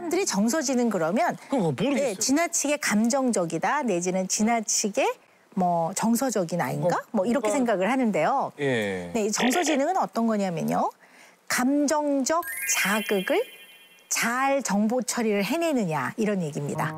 사람들이 정서지능 그러면. 네, 지나치게 감정적이다 내지는 지나치게 뭐 정서적인 아이인가 어, 뭐 이렇게 뭔가- 생각을 하는데요. 예. 네, 이 정서지능은 어떤 거냐면요. 감정적 자극을 잘 정보 처리를 해내느냐 이런 얘기입니다.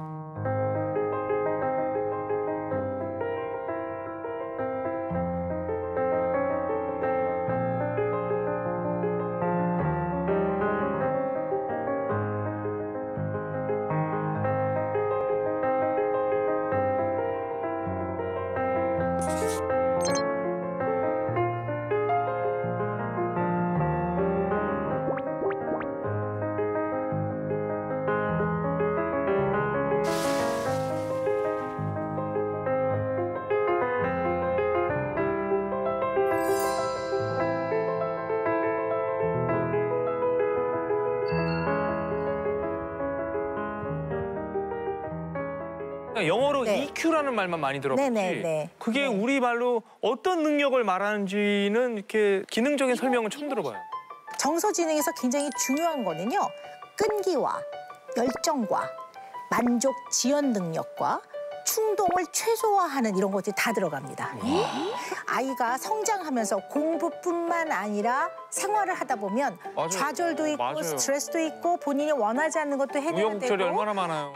영어로 네. EQ라는 말만 많이 들어봤지. 네네네. 그게 네. 우리 말로 어떤 능력을 말하는지는 이렇게 기능적인 설명은 처음 들어봐요. 정서지능에서 굉장히 중요한 거는요. 끈기와 열정과 만족 지연 능력과 충동을 최소화하는 이런 것들이 다 들어갑니다. 아이가 성장하면서 공부뿐만 아니라 생활을 하다 보면 맞아요. 좌절도 있고 맞아요. 스트레스도 있고 본인이 원하지 않는 것도 우여곡절이 되고 얼마나 많아요.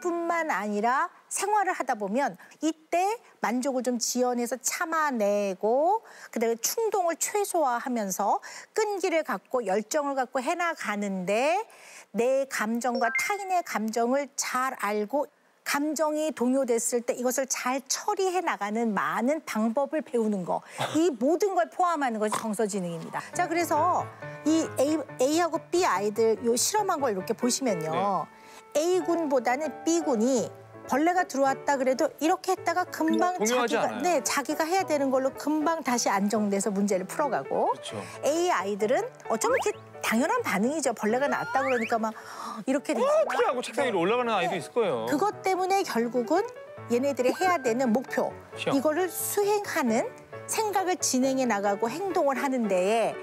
공부뿐만 아니라 생활을 하다 보면 이때 만족을 좀 지연해서 참아내고 그다음에 충동을 최소화하면서 끈기를 갖고 열정을 갖고 해나가는데 내 감정과 타인의 감정을 잘 알고 감정이 동요됐을 때 이것을 잘 처리해 나가는 많은 방법을 배우는 거. 이 모든 걸 포함하는 것이 정서지능입니다. 자, 그래서 이 A, A하고 B 아이들 요 실험한 걸 이렇게 보시면요. A군보다는 B군이 벌레가 들어왔다 그래도 이렇게 했다가 금방 자기가 않아요. 네, 자기가 해야 되는 걸로 금방 다시 안정돼서 문제를 풀어가고 그렇죠. A 아이들은 어쩌면 이렇게 당연한 반응이죠. 벌레가 나왔다 그러니까 막 이렇게 되고 어떻게 하고 책상 위로 올라가는 아이도 있을 거예요. 그것 때문에 결국은 얘네들이 해야 되는 목표 시험. 이거를 수행하는 생각을 진행해 나가고 행동을 하는 데에